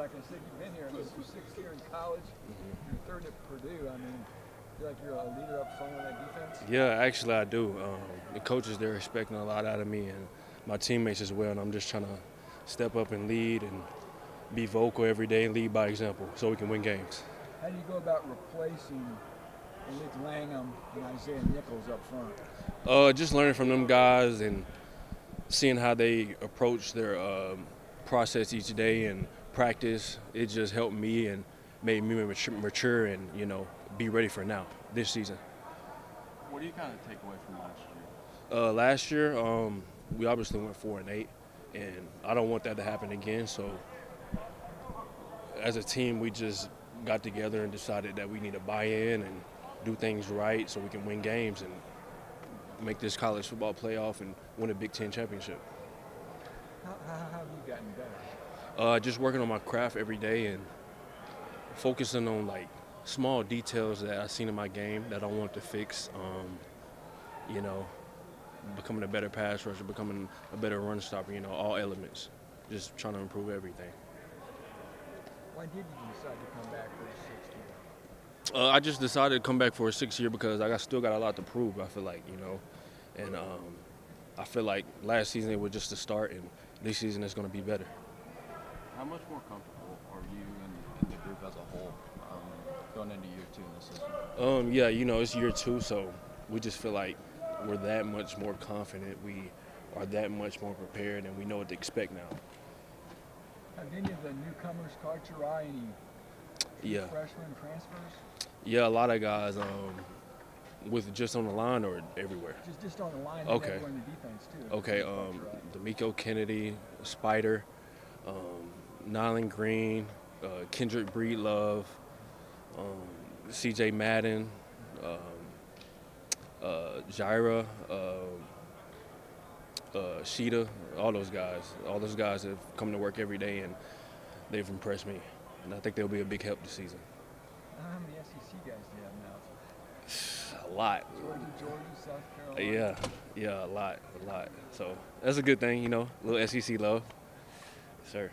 like I said, you've been here. Is your sixth year in college. Mm-hmm. You're third at Purdue. I mean, feel like you're a leader up front on that defense. Yeah, actually I do. Um, the coaches they're expecting a lot out of me and my teammates as well. And I'm just trying to step up and lead and be vocal every day and lead by example so we can win games. How do you go about replacing Nick Langham and Isaiah Nichols up front? Uh, just learning from them guys and seeing how they approach their um, process each day and practice. It just helped me and made me mature, mature and you know be ready for now this season. What do you kind of take away from last year? Uh, last year, um, we obviously went four and eight, and I don't want that to happen again. So, as a team, we just got together and decided that we need to buy in and do things right so we can win games and make this college football playoff and win a Big Ten championship. How, how, how have you gotten better? Uh, just working on my craft every day and focusing on like small details that I've seen in my game that I want to fix. Um, you know, becoming a better pass rusher, becoming a better run stopper. You know, all elements. Just trying to improve everything. Why did you decide to come back for the sixth year? Uh, I just decided to come back for a sixth year because I still got a lot to prove. I feel like you know, and um, I feel like last season it was just the start, and this season it's going to be better. How much more comfortable are you and, and the group as a whole um, going into year two in the system? Um, yeah, you know, it's year two, so we just feel like we're that much more confident. We are that much more prepared, and we know what to expect now. Have any of the newcomers caught your eye? Any Yeah, freshmen transfers? yeah, a lot of guys um, with just on the line or everywhere. Just just on the line Okay. everywhere the defense too. Okay, um. D'Amico Kennedy, Spider, um, Nyland Green, uh, Kendrick Breedlove, um, C.J. Madden, um, uh, Jaira, uh, uh, Sheeta, all those guys. All those guys have come to work every day and they've impressed me. And I think they'll be a big help this season. How many SEC guys do you have now? A lot. Georgia, Georgia, South Carolina. Yeah, yeah, a lot, a lot. So that's a good thing, you know, a little SEC love. Sir.